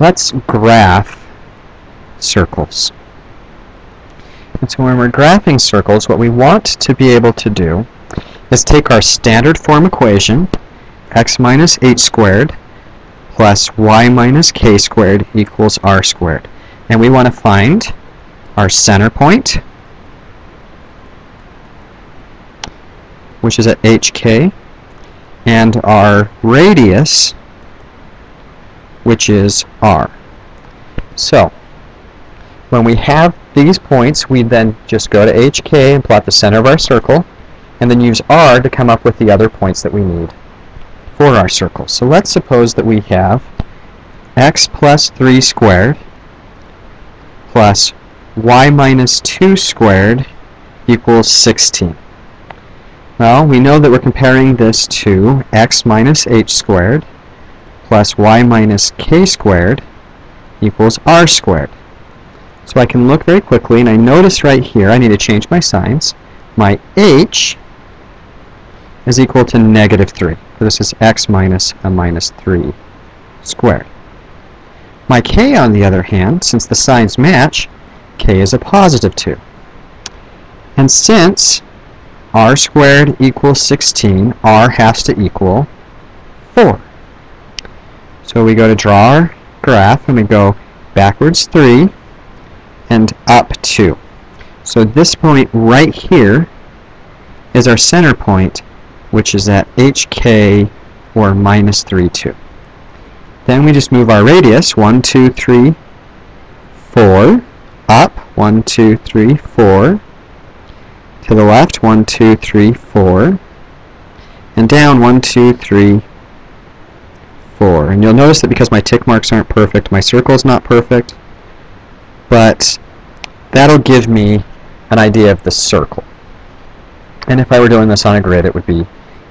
let's graph circles. And so when we're graphing circles, what we want to be able to do is take our standard form equation, x minus h squared plus y minus k squared equals r squared. And we want to find our center point, which is at hk, and our radius, which is r. So, when we have these points, we then just go to hk and plot the center of our circle, and then use r to come up with the other points that we need for our circle. So let's suppose that we have x plus 3 squared plus y minus 2 squared equals 16. Well, we know that we're comparing this to x minus h squared plus y minus k squared equals r squared. So I can look very quickly, and I notice right here I need to change my signs. My h is equal to negative 3. So this is x minus a minus 3 squared. My k, on the other hand, since the signs match, k is a positive 2. And since r squared equals 16, r has to equal 4. So we go to draw our graph, and we go backwards 3 and up 2. So this point right here is our center point, which is at hk or minus 3, 2. Then we just move our radius, 1, 2, 3, 4, up, 1, 2, 3, 4, to the left, 1, 2, 3, 4, and down, 1, 2, 3, 4. And you'll notice that because my tick marks aren't perfect, my circle is not perfect, but that'll give me an idea of the circle. And if I were doing this on a grid, it would be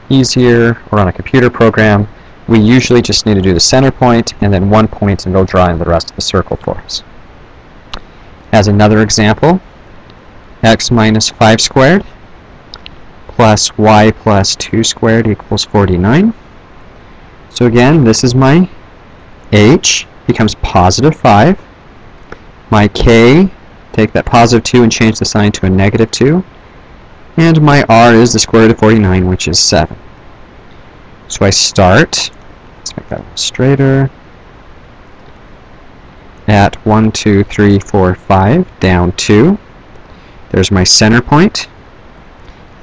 easier, or on a computer program, we usually just need to do the center point and then one point and go draw in the rest of the circle for us. As another example, x minus 5 squared plus y plus 2 squared equals 49. So again, this is my h becomes positive 5. My k, take that positive 2 and change the sign to a negative 2. And my r is the square root of 49, which is 7. So I start, let's make that straighter, at 1, 2, 3, 4, 5, down 2. There's my center point.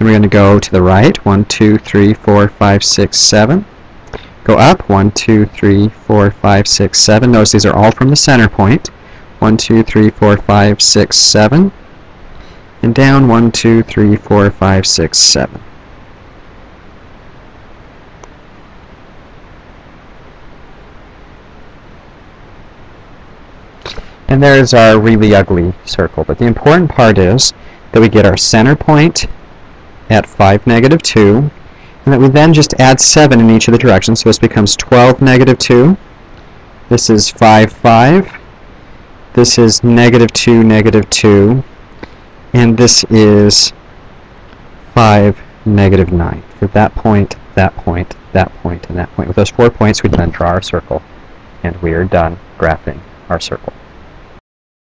Then we're going to go to the right, 1, 2, 3, 4, 5, 6, 7. Go up, 1, 2, 3, 4, 5, 6, 7. Notice these are all from the center point. 1, 2, 3, 4, 5, 6, 7. And down 1, 2, 3, 4, 5, 6, 7. And there's our really ugly circle. But the important part is that we get our center point at 5, negative 2, and that we then just add 7 in each of the directions, so this becomes 12, negative 2. This is 5, 5. This is negative 2, negative 2. And this is 5, negative 9. For that point, that point, that point, and that point. With those four points, we then draw our circle, and we are done graphing our circle.